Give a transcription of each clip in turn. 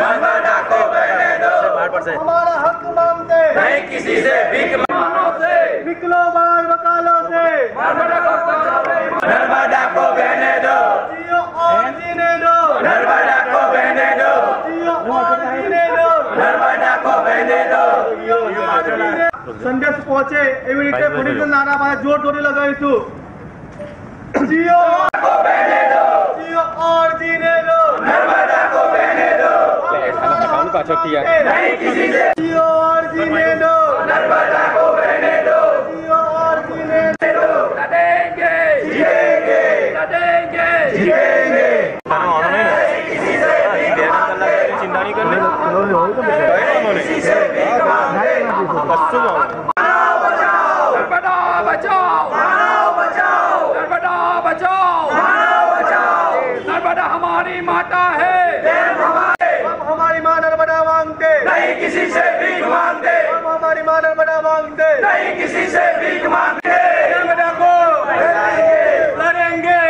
नर्मदा को बहने दो हमारा हक मांगते नहीं किसी से भीख मांगते निकलो बाहर वकालों से नर्मदा को बहने दो जियो और जीने दो नर्मदा को बहने दो जियो और जीने दो नर्मदा को बहने दो સંદેશ પહોંચે એવી રીતે પોલીસના નારા પાસે જોર જોરી લગાવીશું જીઓ જીઓ और सकती है। नहीं किसी से। बचाओ। जीने बचाओ। नर्मदा को बचाओ। बचाओ और जीने माता है। नहीं किसी से भीख मांगते नर्मदा को लड़ेंगे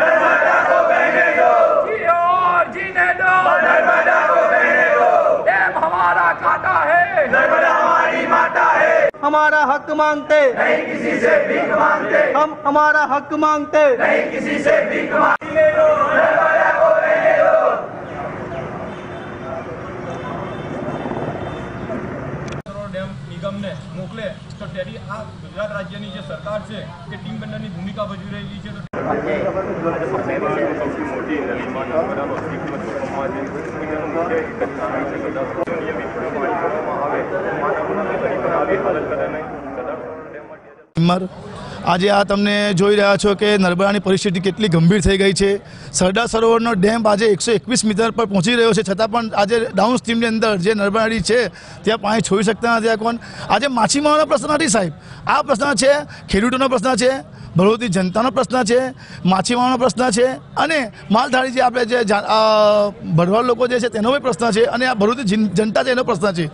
नर्मदा को बहने दो जियो और जीने दो नर्मदा को बहने दो देव हमारा खाता है नर्मदा हमारी माता है हमारा हक मांगते नहीं किसी से भीख मांगते हम हमारा हक मांगते नहीं किसी से भीख मांगते नर्मदा को बहने दो કરોડ ડેમ નિગમને મોકલે તો ટેરી આ ગુજરાત રાજ્યની જે સરકાર છે એ ટીમ બિલ્ડરની ભૂમિકા ભજવી રહેલી છે. તો સૌથી આજે આ તમને જોઈ રહ્યા છો કે નર્મદાની પરિસ્થિતિ કેટલી ગંભીર થઈ ગઈ છે. સરદાર સરોવરનો ડેમ આજે એકસો એકવીસ મીટર પર પહોંચી રહ્યો છે. છતાં પણ આજે ડાઉન સ્ટ્રીમની અંદર જે નર્મદા છે, ત્યાં પાણી છોડી શકતા નથી આ કોણ? આજે માછીમારોનો પ્રશ્ન નથી સાહેબ. આ પ્રશ્ન છે, ખેડૂતોનો પ્રશ્ન છે ભરૂચની જનતાનો પ્રશ્ન છે, માછીમારોનો પ્રશ્ન છે અને માલધારી જે આપણે જે ભરવાડ લોકો જે છે તેનો બી પ્રશ્ન છે અને આ ભરૂચની જનતા છે એનો પ્રશ્ન છે.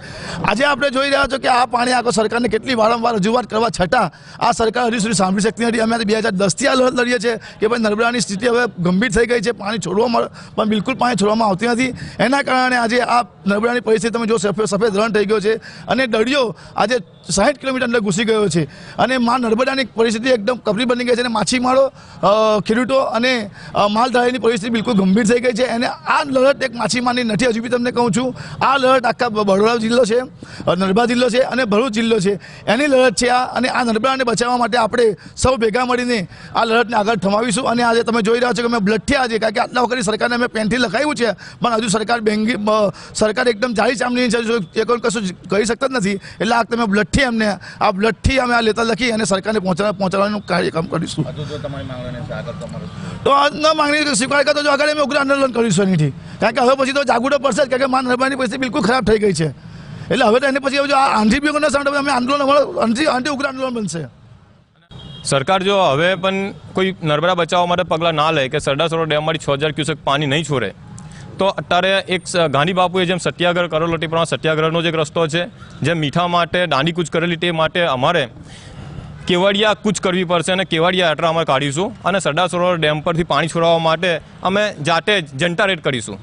આજે આપણે જોઈ રહ્યા છો કે આ પાણી આખો સરકારને કેટલી વારંવાર રજૂઆત કરવા છતાં આ સરકાર હજુ સુધી સાંભળી શકતી નથી. અમે બે હજાર દસથી આ લડત લડીએ છીએ કે ભાઈ નર્મદાની સ્થિતિ હવે ગંભીર થઈ ગઈ છે, પાણી છોડવામાં પણ બિલકુલ પાણી છોડવામાં આવતી નથી. એના કારણે આજે આ નર્મદાની પરિસ્થિતિ તમે જો સફેદ રણ થઈ ગયો છે અને દરિયો આજે સાઠ કિલોમીટર અંદર ઘૂસી ગયો છે. અને માં નર્મદાની પરિસ્થિતિ એકદમ કપરી બની ગઈ છે અને માછીમારો ખેડૂતો અને માલધારીની પરિસ્થિતિ બિલકુલ ગંભીર થઈ ગઈ છે. અને આ લડત એક માછીમારની નથી, હજુ બી તમને કહું છું. આ લડત આખા બરોડા જિલ્લો છે નર્મદા જિલ્લો છે અને ભરૂચ જિલ્લો છે. એની લડત છે આ અને આ નર્મદાને બચાવવા માટે આપણે સૌ ભેગા મળીને આ લડતને આગળ થમાવીશું. અને આજે તમે જોઈ રહ્યા છો કે અમે બ્લડથી આજે કારણ કે આટલા વખતે સરકારને અમે પેનથી લખાવ્યું છે. પણ હજુ સરકાર બેંગી સરકાર એકદમ જાળી ચામની છે. કોઈ કશું કરી શકતા જ નથી. એટલે આ તમે બ્લડથી અમને આ બ્લડથી અમે આ લેતા લખી અને સરકારને પહોંચાડવાનું પહોંચાડવાનું કાર્યક્રમ કરીશું. તો આજના માંગણી સ્વીકાર કરતો જો આગળ અમે ઉગ્ર આંદોલન કરીશું એનીથી કારણ કે હવે પછી તો જાગૃતો તો પડશે જ કારણ કે મા નર્મદાની પરિસ્થિતિ બિલકુલ ખરાબ થઈ ગઈ છે. એટલે હવે તો એને પછી જો આ આંધી બીઓના સામે અમે આંદોલન અમારું આંધી આંધી ઉગ્ર આંદોલન બનશે. સરકાર જો હવે પણ કોઈ નર્મદા બચાવવા માટે પગલાં ના લે કે સરદાર સરોવર ડેમમાંથી છ હજાર ક્યુસેક પાણી નહીં છોડે તો અત્યારે એક ગાંધી બાપુએ જેમ સત્યાગ્રહ કરેલો તે પ્રમાણે સત્યાગ્રહનો જે એક રસ્તો છે. જેમ મીઠા માટે દાંડી કૂચ કરેલી તે માટે અમારે કેવડિયા કૂચ કરવી પડશે અને કેવડિયા યાત્રા અમે કાઢીશું અને સરદાર સરોવર ડેમ પરથી પાણી છોડાવવા માટે અમે જાતે જ જનતા રેડ કરીશું.